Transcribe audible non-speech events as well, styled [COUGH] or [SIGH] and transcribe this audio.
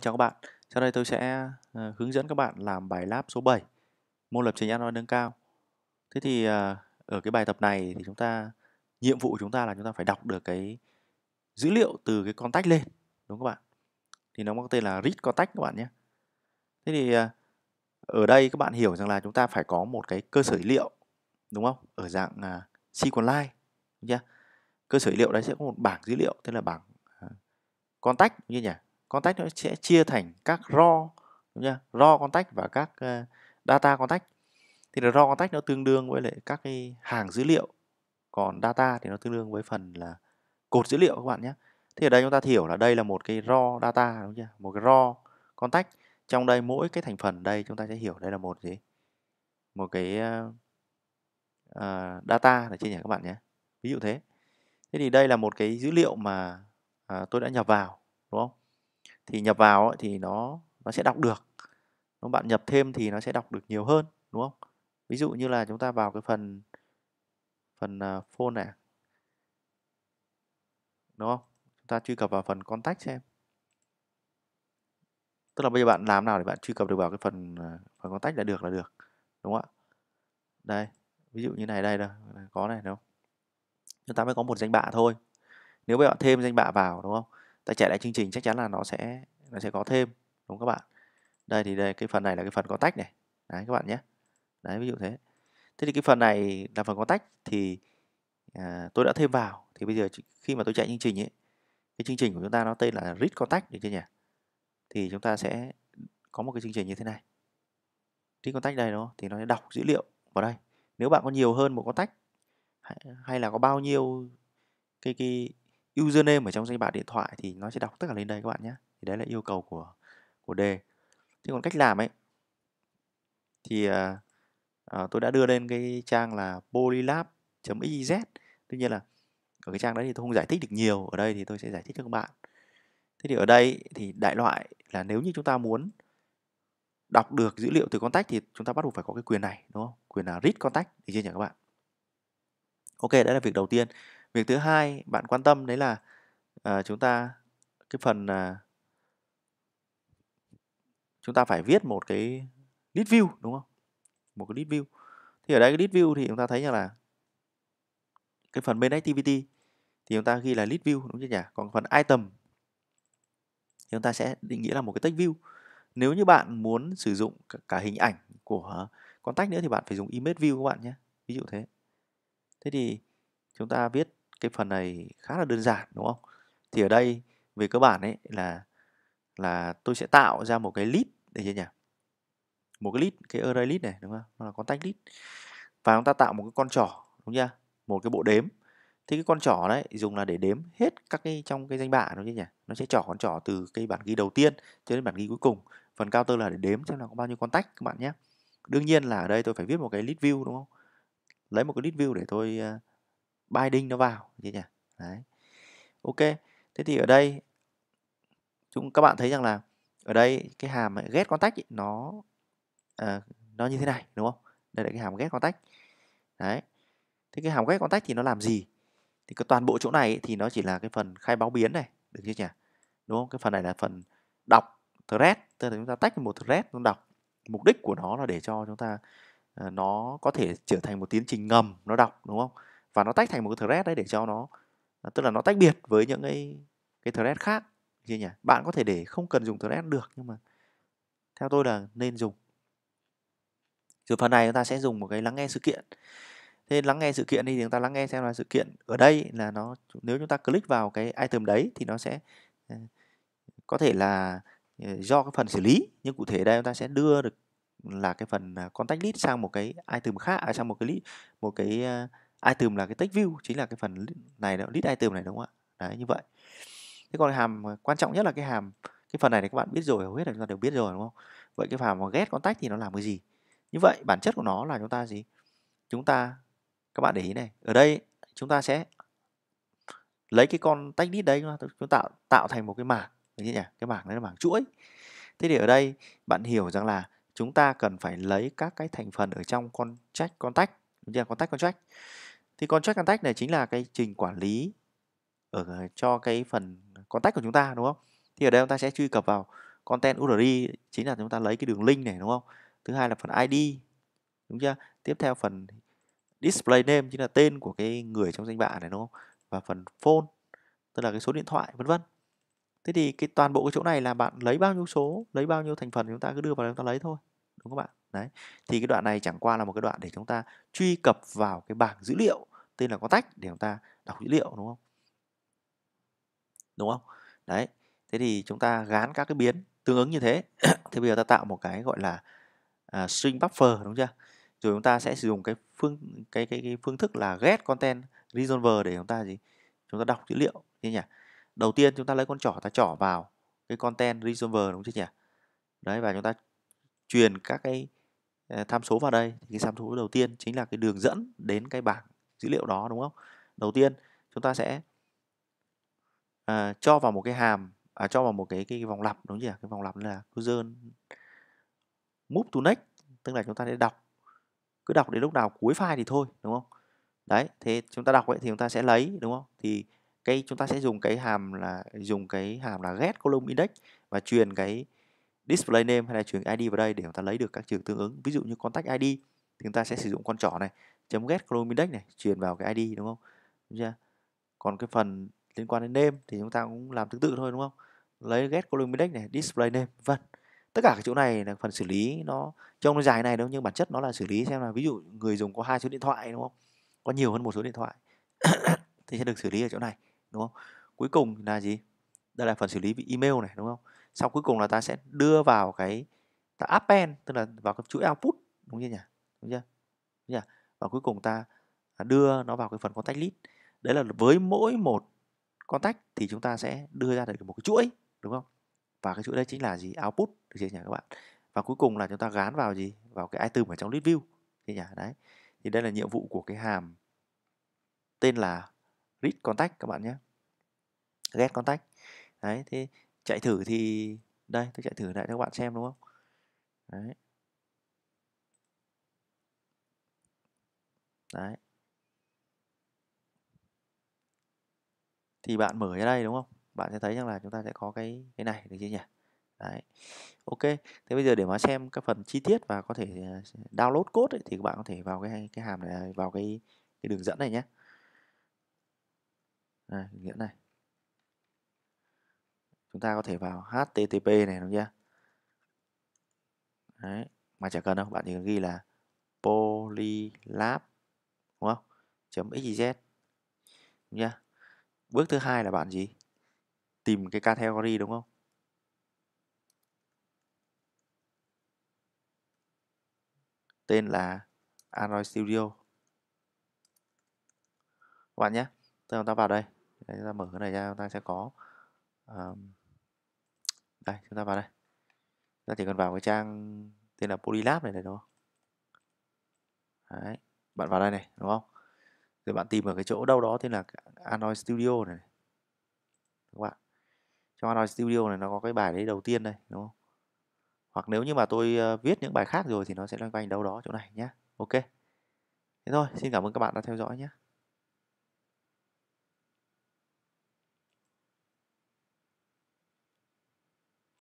Chào các bạn, sau đây tôi sẽ ờ, hướng dẫn các bạn làm bài lab số 7 môn lập trình Android nâng cao. Thế thì ờ, ở cái bài tập này thì chúng ta nhiệm vụ của chúng ta là chúng ta phải đọc được cái dữ liệu từ cái contact lên, đúng không các bạn? Thì nó có tên là read contact các bạn nhé. Thế thì ờ, ở đây các bạn hiểu rằng là chúng ta phải có một cái cơ sở dữ liệu, đúng không? Ở dạng à, SQLite, đúng chưa? Cơ sở dữ liệu đấy sẽ có một bảng dữ liệu tên là bảng contact như nhỉ? Contact nó sẽ chia thành các raw đúng chưa? raw contact và các uh, data contact. Thì là raw contact nó tương đương với lại các cái hàng dữ liệu. Còn data thì nó tương đương với phần là cột dữ liệu các bạn nhé. Thì ở đây chúng ta hiểu là đây là một cái raw data đúng chưa? Một cái raw contact. Trong đây mỗi cái thành phần đây chúng ta sẽ hiểu đây là một gì? Một cái uh, uh, data để chia nhỉ các bạn nhé. Ví dụ thế. Thế thì đây là một cái dữ liệu mà uh, tôi đã nhập vào đúng không? Thì nhập vào thì nó nó sẽ đọc được. Nếu bạn? Nhập thêm thì nó sẽ đọc được nhiều hơn, đúng không? Ví dụ như là chúng ta vào cái phần phần à, phone này. Đúng không? Chúng ta truy cập vào phần contact xem. Tức là bây giờ bạn làm nào để bạn truy cập được vào cái phần à, phần contact là được là được, đúng không ạ? Đây, ví dụ như này, đây đâu có này, đúng không? Chúng ta mới có một danh bạ thôi. Nếu bạn thêm danh bạ vào, đúng không? Ta chạy lại chương trình chắc chắn là nó sẽ nó sẽ có thêm đúng các bạn? Đây thì đây cái phần này là cái phần có tách này. Đấy các bạn nhé. Đấy ví dụ thế. Thế thì cái phần này là phần có tách thì à, tôi đã thêm vào. Thì bây giờ khi mà tôi chạy chương trình ấy cái chương trình của chúng ta nó tên là read contact được chưa nhỉ? Thì chúng ta sẽ có một cái chương trình như thế này. Read contact đây đó thì nó sẽ đọc dữ liệu vào đây. Nếu bạn có nhiều hơn một contact hay là có bao nhiêu cái cái username ở trong danh bạ điện thoại thì nó sẽ đọc tất cả lên đây các bạn nhé. Thì đấy là yêu cầu của của đề thế còn cách làm ấy thì à, à, tôi đã đưa lên cái trang là polylab.iz tuy nhiên là ở cái trang đấy thì tôi không giải thích được nhiều ở đây thì tôi sẽ giải thích cho các bạn. Thế thì ở đây thì đại loại là nếu như chúng ta muốn đọc được dữ liệu từ contact thì chúng ta bắt buộc phải có cái quyền này đúng không? Quyền là read contact thì chưa nhỉ các bạn? Ok đấy là việc đầu tiên việc thứ hai bạn quan tâm đấy là uh, chúng ta cái phần uh, chúng ta phải viết một cái list view đúng không? Một cái list view. Thì ở đây cái list view thì chúng ta thấy rằng là cái phần main activity thì chúng ta ghi là list view đúng chưa nhỉ? Còn phần item thì chúng ta sẽ định nghĩa là một cái text view. Nếu như bạn muốn sử dụng cả hình ảnh của contact nữa thì bạn phải dùng image view các bạn nhé. Ví dụ thế. Thế thì chúng ta viết cái phần này khá là đơn giản đúng không? Thì ở đây về cơ bản ấy là là tôi sẽ tạo ra một cái list để chưa nhỉ một cái list cái array list này đúng không? Nó là contact list và chúng ta tạo một cái con trỏ đúng chưa? Một cái bộ đếm. Thì cái con trỏ đấy dùng là để đếm hết các cái trong cái danh bạ đúng chưa nhỉ? Nó sẽ trỏ con trỏ từ cái bản ghi đầu tiên cho đến bản ghi cuối cùng. Phần counter là để đếm xem là có bao nhiêu contact các bạn nhé. Đương nhiên là ở đây tôi phải viết một cái list view đúng không? Lấy một cái list view để tôi uh, binding nó vào như nhỉ? Đấy. Ok thế thì ở đây chúng các bạn thấy rằng là ở đây cái hàm get contact tách nó à, nó như thế này đúng không? Đây là cái hàm get contact. Đấy. Thế cái hàm get contact thì nó làm gì? Thì cái toàn bộ chỗ này thì nó chỉ là cái phần khai báo biến này được chưa nhỉ? Đúng không? Cái phần này là phần đọc thread tức là chúng ta tách một thread nó đọc. Mục đích của nó là để cho chúng ta uh, nó có thể trở thành một tiến trình ngầm nó đọc đúng không? Và nó tách thành một cái thread đấy để cho nó à, tức là nó tách biệt với những cái cái thread khác chưa nhỉ? Bạn có thể để không cần dùng thread được nhưng mà theo tôi là nên dùng. Rồi phần này chúng ta sẽ dùng một cái lắng nghe sự kiện. Thế lắng nghe sự kiện thì chúng ta lắng nghe xem là sự kiện ở đây là nó nếu chúng ta click vào cái item đấy thì nó sẽ à, có thể là à, do cái phần xử lý. Nhưng cụ thể đây chúng ta sẽ đưa được là cái phần contact list sang một cái item khác à, sang một cái list một cái uh, item là cái text view, chính là cái phần này đó list item này, đúng không ạ? Đấy, như vậy. Thế còn hàm ờ, quan trọng nhất là cái hàm, cái phần này thì các bạn biết rồi, hầu hết là chúng ta đều biết rồi, đúng không? Vậy cái hàm mà get contact thì nó làm cái gì? Như vậy, bản chất của nó là chúng ta gì? Chúng ta, các bạn để ý này, ở đây, chúng ta sẽ lấy cái con tách list đấy, chúng ta tạo tạo thành một cái mảng đấy nhỉ? Cái mảng đấy là mảng chuỗi. Thế thì ở đây, bạn hiểu rằng là chúng ta cần phải lấy các cái thành phần ở trong con trách con contact, đúng chưa? Con trách thì contract contact này chính là cái trình quản lý ở ờ, cho cái phần contact của chúng ta, đúng không? Thì ở đây chúng ta sẽ truy cập vào content URI, chính là chúng ta lấy cái đường link này, đúng không? Thứ hai là phần ID đúng chưa? Tiếp theo phần display name, chính là tên của cái người trong danh bạ này, đúng không? Và phần phone, tức là cái số điện thoại, vân vân. Thế thì cái toàn bộ cái chỗ này là bạn lấy bao nhiêu số, lấy bao nhiêu thành phần chúng ta cứ đưa vào chúng ta lấy thôi, đúng không bạn? Đấy thì cái đoạn này chẳng qua là một cái đoạn để chúng ta truy cập vào cái bảng dữ liệu tên là contact để chúng ta đọc dữ liệu đúng không? Đúng không? Đấy thế thì chúng ta gán các cái biến tương ứng như thế. [COUGHS] Thì bây giờ ta tạo một cái gọi là uh, string buffer đúng chưa? Rồi chúng ta sẽ sử dụng cái phương cái cái, cái phương thức là get content resolver để chúng ta gì? Chúng ta đọc dữ liệu như nhỉ? Đầu tiên chúng ta lấy con trỏ ta trỏ vào cái content resolver đúng chưa nhỉ? Đấy và chúng ta truyền các cái Ờ, tham số vào đây thì cái tham số đầu tiên chính là cái đường dẫn đến cái bảng dữ liệu đó đúng không? Đầu tiên chúng ta sẽ à, cho vào một cái hàm à, cho vào một cái, cái, vòng lặp đúng chưa? Cái vòng lặp là user move to next tức là chúng ta sẽ đọc cứ đọc đến lúc nào cuối file thì thôi đúng không? Đấy thế chúng ta đọc ấy thì chúng ta sẽ lấy đúng không? Thì cái chúng ta sẽ dùng cái hàm là dùng cái hàm là get column index và truyền cái display name hay là trường id vào đây để chúng ta lấy được các trường tương ứng. Ví dụ như contact id thì chúng ta sẽ sử dụng con trỏ này, chấm get column index này, truyền vào cái id đúng không? Đúng chưa? Còn cái phần liên quan đến name thì chúng ta cũng làm tương tự thôi, đúng không? Lấy get column index này, display name, vân. Tất cả cái chỗ này là phần xử lý nó, trông nó dài này đâu nhưng bản chất nó là xử lý xem là ví dụ người dùng có hai số điện thoại, đúng không? Có nhiều hơn một số điện thoại. [COUGHS] Thì sẽ được xử lý ở chỗ này, đúng không? Cuối cùng là gì? Đây là phần xử lý về email này, đúng không? Sau cuối cùng là ta sẽ đưa vào cái, ta append tức là vào cái chuỗi output, đúng chưa nhỉ? Đúng chưa? Đúng chưa? Và cuối cùng ta à, đưa nó vào cái phần contact list. Đấy là với mỗi một contact thì chúng ta sẽ đưa ra được một cái chuỗi, đúng không? Và cái chuỗi đây chính là gì? Output, được chưa nhỉ các bạn? Và cuối cùng là chúng ta gán vào gì? Vào cái item ở trong list view thế nhỉ? Đấy. Thì đây là nhiệm vụ của cái hàm tên là read contact các bạn nhé. Get contact. Đấy, thế chạy thử thì đây tôi chạy thử lại cho các bạn xem đúng không? Đấy. Đấy. Thì bạn mở ra đây đúng không? Bạn sẽ thấy rằng là chúng ta sẽ có cái cái này được chưa nhỉ? Đấy. Ok thế bây giờ để mà xem các phần chi tiết và có thể ờ, download code ấy, thì các bạn có thể vào cái cái hàm này vào cái cái đường dẫn này nhé. Này, đường dẫn này chúng ta có thể vào http này đúng chưa? Đấy mà chẳng cần đâu bạn chỉ cần ghi là polylab đúng không? chấm xyz đúng chưa? Bước thứ hai là bạn gì? Tìm cái category đúng không? Tên là Android Studio. Các bạn nhé chúng ta vào đây. Đấy, chúng ta mở cái này ra chúng ta sẽ có um, đây, chúng ta vào đây. Chúng ta chỉ cần vào cái trang tên là Polylab này này, đúng không? Đấy. bạn vào đây này, đúng không? Rồi bạn tìm ở cái chỗ đâu đó tên là Android Studio này các bạn trong Android Studio này nó có cái bài đấy đầu tiên đây, đúng không? Hoặc nếu như mà tôi ờ, viết những bài khác rồi thì nó sẽ loanh quanh đâu đó chỗ này nhé ok. Thế thôi, xin cảm ơn các bạn đã theo dõi nhé